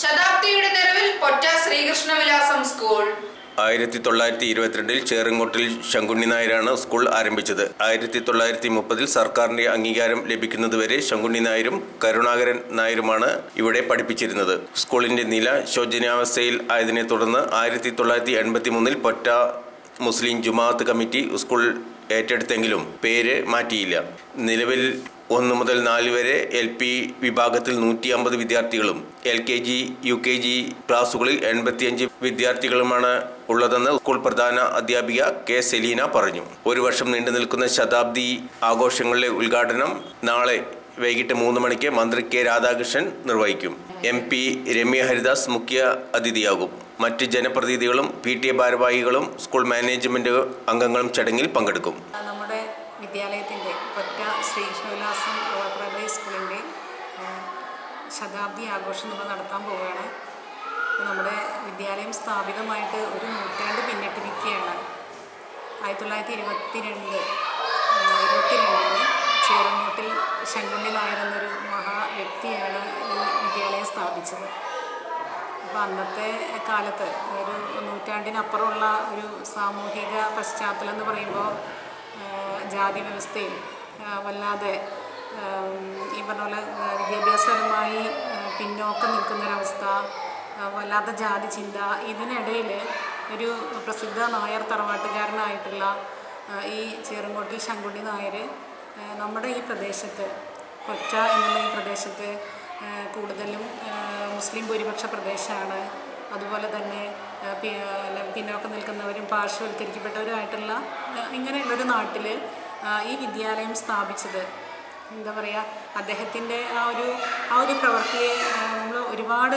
ശതാബ്ദിയുടെ നിറവിൽ പൊറ്റ ശ്രീകൃഷ്ണ വിലാസം സ്കൂൾ. ആയിരത്തി തൊള്ളായിരത്തി ഇരുപത്തിരണ്ടിൽ ചേറുംകോട്ടിൽ ശങ്കുണ്ണി നായരാണ് സ്കൂൾ ആരംഭിച്ചത്. ആയിരത്തി തൊള്ളായിരത്തി മുപ്പതിൽ സർക്കാരിന്റെ അംഗീകാരം ലഭിക്കുന്നതുവരെ ശങ്കുണ്ണി നായരും കരുണാകരൻ നായരുമാണ് ഇവിടെ പഠിപ്പിച്ചിരുന്നത്. സ്കൂളിന്റെ നില ശോചനീയാവസ്ഥയിൽ ആയതിനെ തുടർന്ന് ആയിരത്തി തൊള്ളായിരത്തി എൺപത്തി മൂന്നിൽ പൊറ്റ മുസ്ലിം ജുമാഅത്ത് കമ്മിറ്റി സ്കൂൾ ഏറ്റെടുത്തെങ്കിലും പേര് മാറ്റിയില്ല. നിലവിൽ ഒന്ന് മുതൽ നാല് വരെ എൽ പി വിഭാഗത്തിൽ നൂറ്റി അമ്പത് വിദ്യാർത്ഥികളും L K G U K G ക്ലാസുകളിൽ എൺപത്തിയഞ്ച് വിദ്യാർത്ഥികളുമാണ് ഉള്ളതെന്ന് സ്കൂൾ പ്രധാന അധ്യാപിക കെ സെലീന പറഞ്ഞു. ഒരു വർഷം നീണ്ടു നിൽക്കുന്ന ശതാബ്ദി ആഘോഷങ്ങളിലെ ഉദ്ഘാടനം നാളെ വൈകിട്ട് മൂന്ന് മണിക്ക് മന്ത്രി കെ രാധാകൃഷ്ണൻ നിർവഹിക്കും. എം പി രമ്യ ഹരിദാസ് മുഖ്യ അതിഥിയാകും. മറ്റ് ജനപ്രതിനിധികളും പി ടി എ ഭാരവാഹികളും സ്കൂൾ മാനേജ്മെന്റ് അംഗങ്ങളും ചടങ്ങിൽ പങ്കെടുക്കും. നമ്മുടെ വിദ്യാലയത്തിന്റെ ശ്രീകൃഷ്ണവിലാസം ലോവർ പ്രൈമറി സ്കൂളിന്റെ ശതാബ്ദി ആഘോഷം നമ്മൾ നടത്താൻ പോവുകയാണ്. നമ്മുടെ വിദ്യാലയം സ്ഥാപിതമായിട്ട് ഒരു നൂറ്റാണ്ട് പിന്നിട്ടിരിക്കുകയാണ്. ആയിരത്തി തൊള്ളായിരത്തി ഇരുപത്തി രണ്ട് ഇരുപത്തിരണ്ടിന് ചേറുമൂട്ടിൽ ശങ്കുണ്ണി നായർ എന്നൊരു മഹാ വ്യക്തിയാണ് ഈ വിദ്യാലയം സ്ഥാപിച്ചത്. അപ്പോൾ അന്നത്തെ കാലത്ത് ഒരു നൂറ്റാണ്ടിനപ്പുറമുള്ള ഒരു സാമൂഹിക പശ്ചാത്തലം എന്ന് പറയുമ്പോൾ ജാതി വ്യവസ്ഥയിൽ ആ, വല്ലാതെ ഈ പറഞ്ഞ പോലെ വിദ്യാഭ്യാസപരമായി പിന്നോക്കം നിൽക്കുന്നൊരവസ്ഥ വല്ലാത്ത ജാതി ചിന്ത ഇതിനിടയിൽ ഒരു പ്രസിദ്ധ നായർ തറവാട്ടുകാരനായിട്ടുള്ള ഈ ചേറുംകോട്ടിൽ ശങ്കുണ്ണി നായർ നമ്മുടെ ഈ പ്രദേശത്ത് കൊച്ച എന്നുള്ള ഈ പ്രദേശത്ത് കൂടുതലും മുസ്ലിം ഭൂരിപക്ഷ പ്രദേശമാണ് അതുപോലെ തന്നെ പിന്നോക്കം നിൽക്കുന്നവരും പാർശ്വവൽക്കരിക്കപ്പെട്ടവരുമായിട്ടുള്ള ഇങ്ങനെയുള്ളൊരു നാട്ടിൽ ഈ വിദ്യാലയം സ്ഥാപിച്ചത്. എന്താ പറയുക അദ്ദേഹത്തിന്റെ ആ ഒരു ആ ഒരു പ്രവൃത്തിയെ നമ്മൾ ഒരുപാട്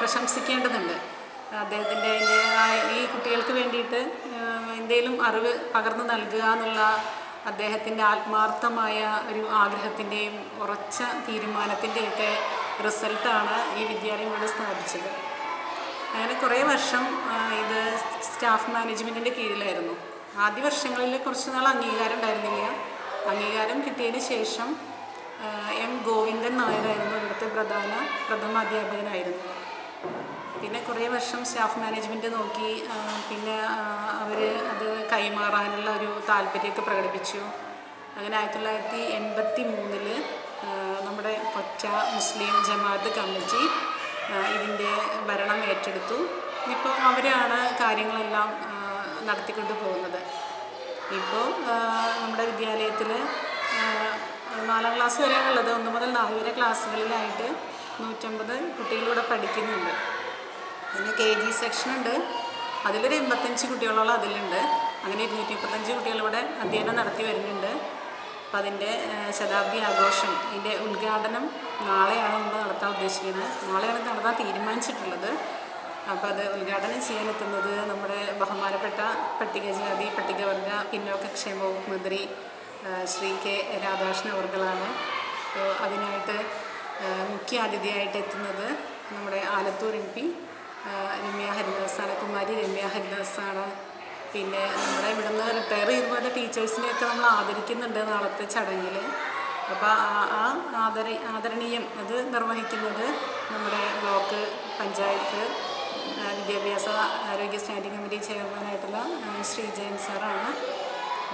പ്രശംസിക്കേണ്ടതുണ്ട്. അദ്ദേഹത്തിന്റെ ഈ കുട്ടികൾക്ക് വേണ്ടിയിട്ട് എന്തെങ്കിലും അറിവ് പകർന്നു നൽകുക എന്നുള്ള അദ്ദേഹത്തിന്റെ ആത്മാർത്ഥമായ ഒരു ആഗ്രഹത്തിന്റെയും ഉറച്ച തീരുമാനത്തിന്റെയൊക്കെ റിസൾട്ടാണ് ഈ വിദ്യാലയം ഇവിടെ സ്ഥാപിച്ചത്. അങ്ങനെ കുറേ വർഷം ഇത് സ്റ്റാഫ് മാനേജ്മെന്റിന്റെ കീഴിലായിരുന്നു. ആദ്യ വർഷങ്ങളിൽ കുറച്ച് നാൾ അംഗീകാരം ഉണ്ടായിരുന്നില്ല. അംഗീകാരം കിട്ടിയതിന് ശേഷം എം ഗോവിന്ദൻ നായരായിരുന്നു ഇവിടുത്തെ പ്രധാന പ്രഥമ അധ്യാപകനായിരുന്നു. പിന്നെ കുറേ വർഷം സ്റ്റാഫ് മാനേജ്മെന്റ് നോക്കി പിന്നെ അവർ അത് കൈമാറാനുള്ള ഒരു താല്പര്യമൊക്കെ പ്രകടിപ്പിച്ചു. അങ്ങനെ ആയിരത്തി തൊള്ളായിരത്തി എൺപത്തി മൂന്നിൽ നമ്മുടെ കൊച്ച മുസ്ലിം ജമാഅത്ത് കമ്മിറ്റി ഇതിന്റെ ഭരണം ഏറ്റെടുത്തു. ഇപ്പോൾ അവരാണ് കാര്യങ്ങളെല്ലാം നടത്തിക്കൊണ്ട് പോകുന്നത്. ഇപ്പോൾ നമ്മുടെ വിദ്യാലയത്തിൽ നാലാം ക്ലാസ് വരെയാണുള്ളത്. ഒന്ന് മുതൽ നാല് വരെ ക്ലാസ്സുകളിലായിട്ട് നൂറ്റമ്പത് കുട്ടികളിവിടെ പഠിക്കുന്നുണ്ട്. പിന്നെ കെ ജി സെക്ഷനുണ്ട്. അതിലൊരു എൺപത്തഞ്ച് കുട്ടികളോളം അതിലുണ്ട്. അങ്ങനെ ഇരുന്നൂറ്റി മുപ്പത്തഞ്ച് കുട്ടികളിവിടെ അധ്യയനം നടത്തി വരുന്നുണ്ട്. അപ്പം അതിന്റെ ശതാബ്ദി ആഘോഷം ഇതിന്റെ ഉദ്ഘാടനം നാളെയാണ് നമ്മൾ നടത്താൻ ഉദ്ദേശിക്കുന്നത്. നാളെയാണ് നടത്താൻ തീരുമാനിച്ചിട്ടുള്ളത്. അപ്പോൾ അത് ഉദ്ഘാടനം ചെയ്യാനെത്തുന്നത് നമ്മുടെ ബഹുമാനപ്പെട്ട പട്ടികജാതി പട്ടികവർഗ പിന്നോക്ക ക്ഷേമ വകുപ്പ് മന്ത്രി ശ്രീ കെ രാധാകൃഷ്ണൻ അവർകളാണ്. അപ്പോൾ അതിനായിട്ട് മുഖ്യ അതിഥിയായിട്ട് എത്തുന്നത് നമ്മുടെ ആലത്തൂർ എം പി രമ്യ ഹരിദാസാണ് കുമാരി രമ്യ ഹരിദാസാണ്. പിന്നെ നമ്മുടെ ഇവിടുന്ന് റിട്ടയർ ചെയ്ത് പോയ ടീച്ചേഴ്സിനെയൊക്കെ നമ്മൾ ആദരിക്കുന്നുണ്ട് നാളത്തെ ചടങ്ങിൽ അപ്പോൾ ആ ആദര ആദരണീയം അത് നിർവഹിക്കുന്നത് നമ്മുടെ ബ്ലോക്ക് പഞ്ചായത്ത് വിദ്യാഭ്യാസ ആരോഗ്യ സ്റ്റാൻഡിംഗ് കമ്മിറ്റി ചെയർമാനായിട്ടുള്ള ശ്രീ ജയൻ സാറാണ്.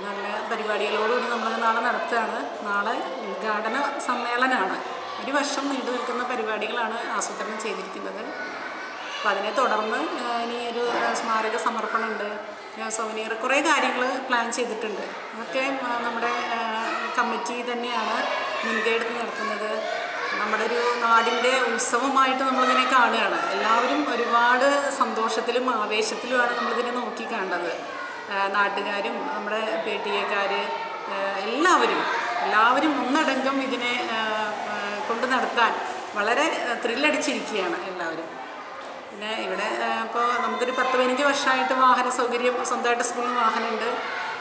നല്ല പരിപാടികളോടുകൂടി നമ്മൾ നാളെ നടത്തുകയാണ്. നാളെ ഉദ്ഘാടന സമ്മേളനമാണ്. ഒരു വർഷം നീണ്ടു നിൽക്കുന്ന പരിപാടികളാണ് ആസൂത്രണം ചെയ്തിരിക്കുന്നത്. അപ്പോൾ അതിനെ തുടർന്ന് ഇനി ഒരു സ്മാരക സമർപ്പണമുണ്ട്. സൗനിയർ കുറേ കാര്യങ്ങൾ പ്ലാൻ ചെയ്തിട്ടുണ്ട്. അതൊക്കെ നമ്മുടെ കമ്മിറ്റി തന്നെയാണ് മുൻകൈ എടുത്ത് നടത്തുന്നത്. നാടിന്റെ ഉത്സവമായിട്ട് നമ്മളിതിനെ കാണുകയാണ്. എല്ലാവരും ഒരുപാട് സന്തോഷത്തിലും ആവേശത്തിലുമാണ് നമ്മളിതിനെ നോക്കി കാണുന്നത് നാട്ടുകാരും നമ്മുടെ പി ടി എക്കാർ എല്ലാവരും എല്ലാവരും ഒന്നടങ്കം ഇതിനെ കൊണ്ട് നടത്താൻ വളരെ ത്രില്ലടിച്ചിരിക്കുകയാണ് എല്ലാവരും. പിന്നെ ഇവിടെ ഇപ്പോൾ നമുക്കൊരു പത്ത് പതിനഞ്ച് വർഷമായിട്ട് വാഹന സൗകര്യം സ്വന്തമായിട്ട് സ്കൂളിൽ വാഹനമുണ്ട്.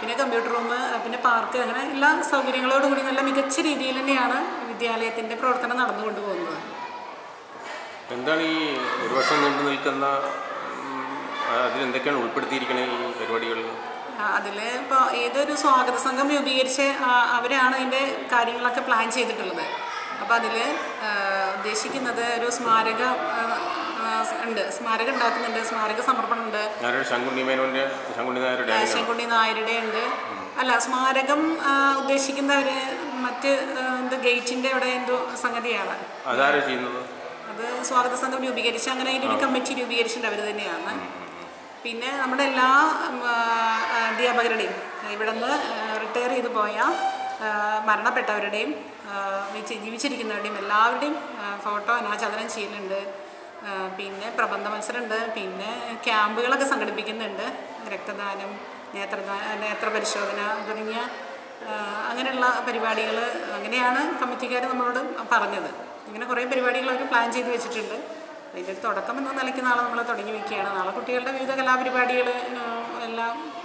പിന്നെ കമ്പ്യൂട്ടർ റൂം പിന്നെ പാർക്ക് അങ്ങനെ എല്ലാ സൗകര്യങ്ങളോടുകൂടി നല്ല മികച്ച രീതിയിൽ തന്നെയാണ് വിദ്യാലയത്തിന്റെ പ്രവർത്തനം നടന്നുകൊണ്ട് പോകുന്നത്. എന്താണ് ഈ ഒരു വർഷം നീണ്ടു നിൽക്കുന്ന അതിൽ അതിലെന്തൊക്കെയാണ് ഉൾപ്പെടുത്തിയിരിക്കുന്നത് ഈ പരിപാടികളിൽ അതിൽ ഇപ്പോൾ ഏതൊരു സ്വാഗത സംഘം രൂപീകരിച്ച് അവരാണ് അതിന്റെ കാര്യങ്ങളൊക്കെ പ്ലാൻ ചെയ്തിട്ടുള്ളത്. അപ്പോൾ അതിൽ ഉദ്ദേശിക്കുന്നത് ഒരു സ്മാരക ഉണ്ട്. സ്മാരകം ഉണ്ടാക്കുന്നുണ്ട്. സ്മാരക സമർപ്പണമുണ്ട്. ഉണ്ട് ശങ്കുണ്ണി നായരുടെ ഉണ്ട്. അല്ല സ്മാരകം ഉദ്ദേശിക്കുന്നവർ മറ്റ് എന്താ ഗേറ്റിന്റെ അവിടെ എന്തോ സംഗതിയാണ്. അത് സ്വാഗത സംഘം രൂപീകരിച്ച് അങ്ങനെ അതിന്റെ ഒരു കമ്മിറ്റി രൂപീകരിച്ചിട്ടുണ്ട്. അവർ തന്നെയാണ്. പിന്നെ നമ്മുടെ എല്ലാ അധ്യാപകരുടെയും ഇവിടെ നിന്ന് റിട്ടയർ ചെയ്തു പോയ മരണപ്പെട്ടവരുടെയും ജീവിച്ചിരിക്കുന്നവരുടെയും എല്ലാവരുടെയും ഫോട്ടോ അനാച്ഛാദനം ചെയ്യലുണ്ട് പിന്നെ പ്രബന്ധ മത്സരമുണ്ട് പിന്നെ ക്യാമ്പുകളൊക്കെ സംഘടിപ്പിക്കുന്നുണ്ട്. രക്തദാനം നേത്രദാന നേത്ര പരിശോധന തുടങ്ങിയ അങ്ങനെയുള്ള പരിപാടികൾ അങ്ങനെയാണ് കമ്മിറ്റിക്കാർ നമ്മളോട് പറഞ്ഞത്. ഇങ്ങനെ കുറേ പരിപാടികൾ അവർ പ്ലാൻ ചെയ്ത് വെച്ചിട്ടുണ്ട്. അതിന്റെ തുടക്കം എന്ന നിലയ്ക്ക് നാളെ നമ്മൾ തുടങ്ങി വയ്ക്കുകയാണ് നാളെ കുട്ടികളുടെ വിവിധ കലാപരിപാടികൾ എല്ലാം